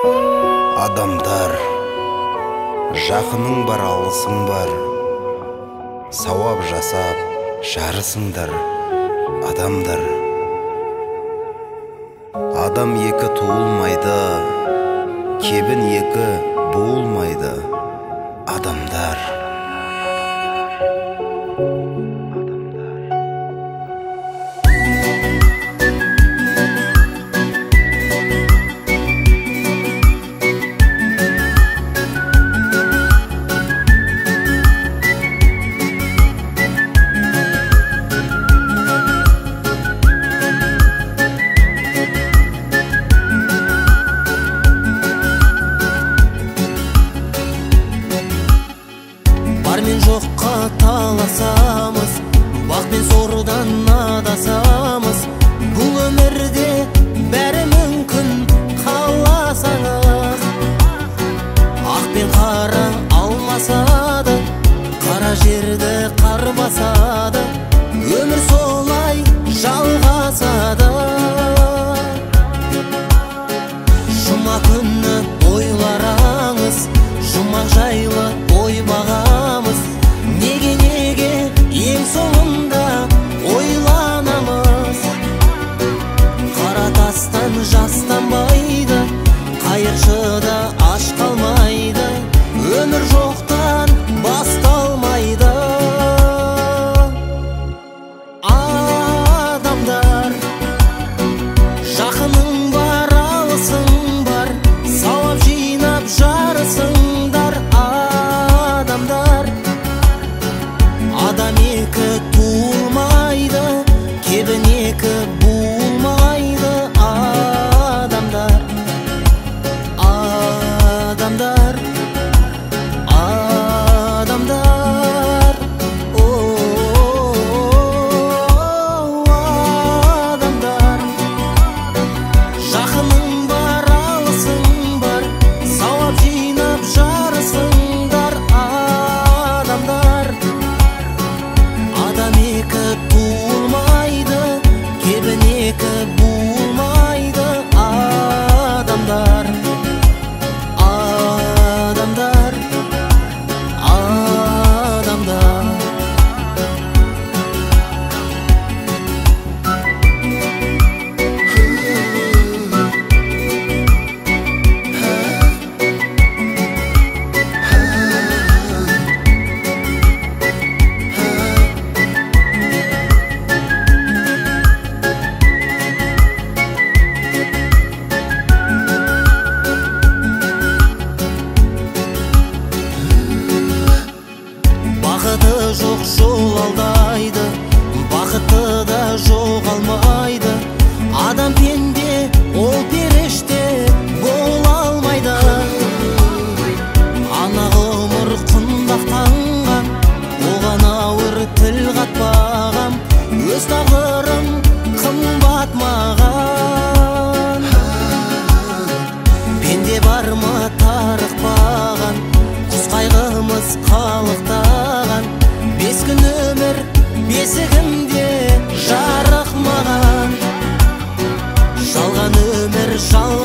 адамдар жақының бар алысың бар. Сауап жасап жарысыңдар адамдар. Адам екі туылмайды кебін екі буылмайды адамдар. Бар мен жоққа таласамыз бақ пен сордан адасамыз the 伤